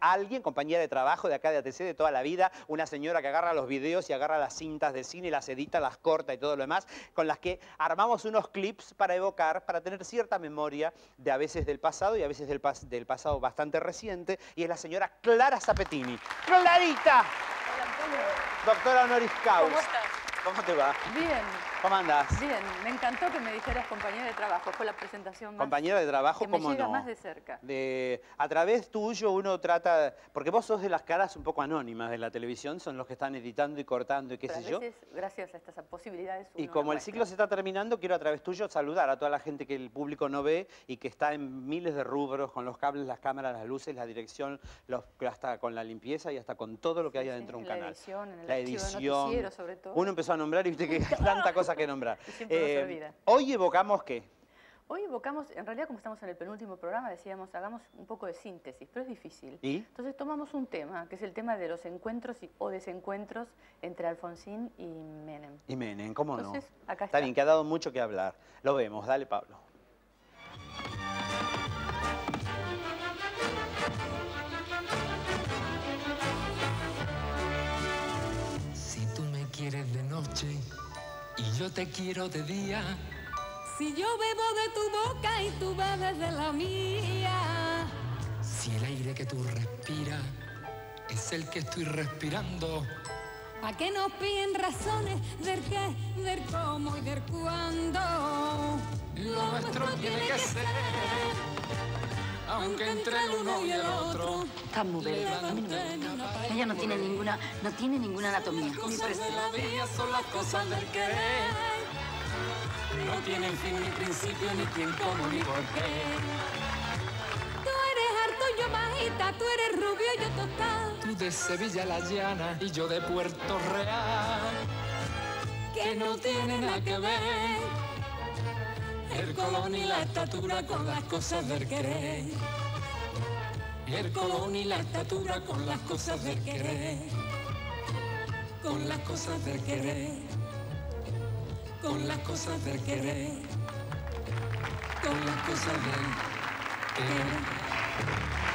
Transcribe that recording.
alguien, compañera de trabajo de acá de ATC de toda la vida, una señora que agarra los videos y agarra las cintas de cine, las edita, las corta y todo lo demás, con las que armamos unos clips para evocar, para tener cierta memoria de a veces del pasado y a veces del, del pasado bastante reciente, y es la señora Clara Zapetini. ¡Clarita! Hola, Doctora honoris causa. ¿Cómo estás? ¿Cómo te va? Bien. ¿Cómo andás? Bien, me encantó que me dijeras compañera de trabajo, fue la presentación más... Compañera de trabajo, que me ¿cómo llega no? más de cerca. De, a través tuyo uno trata, porque vos sos de las caras un poco anónimas de la televisión, son los que están editando y cortando y qué Pero sé a yo. gracias a estas posibilidades, Y uno como el muestra. ciclo se está terminando, quiero a través tuyo saludar a toda la gente que el público no ve y que está en miles de rubros, con los cables, las cámaras, las luces, la dirección, los, hasta con la limpieza y hasta con todo lo que hay Sí, adentro de un la canal. edición, en el la edición. sobre todo. Uno empezó a nombrar y viste que hay tanta cosa que nombrar. Siempre olvida. hoy evocamos qué? Hoy evocamos, en realidad como estamos en el penúltimo programa, decíamos, hagamos un poco de síntesis, pero es difícil. ¿Y? Entonces tomamos un tema, que es el tema de los encuentros y- o desencuentros entre Alfonsín y Menem. Y Menem, ¿cómo Entonces, no? acá está está. bien, que ha dado mucho que hablar. Lo vemos, dale Pablo. Si tú me quieres de noche y yo te quiero de día, Si yo bebo de tu boca y tú bebes de la mía. si el aire que tú respiras es el que estoy respirando, ¿Pa' qué nos piden razones del qué, del cómo y del cuándo? lo nuestro tiene que ser, aunque entre el uno y el otro. Está muy bella. A mí no me. Ella no tiene ninguna, no tiene ninguna anatomía. Las cosas de la vida son las cosas del querer. No tienen fin ni principio, ni quién, cómo, ni por qué. Tú eres harto, yo bajita, tú eres rubio, yo tostado. Tú de Sevilla la llana y yo de Puerto Real. Que no tiene nada que ver. El colón y la estatura con las cosas del querer. El colón y la estatura con las cosas del querer. Con las cosas del querer. Con las cosas del querer. Con las cosas del querer.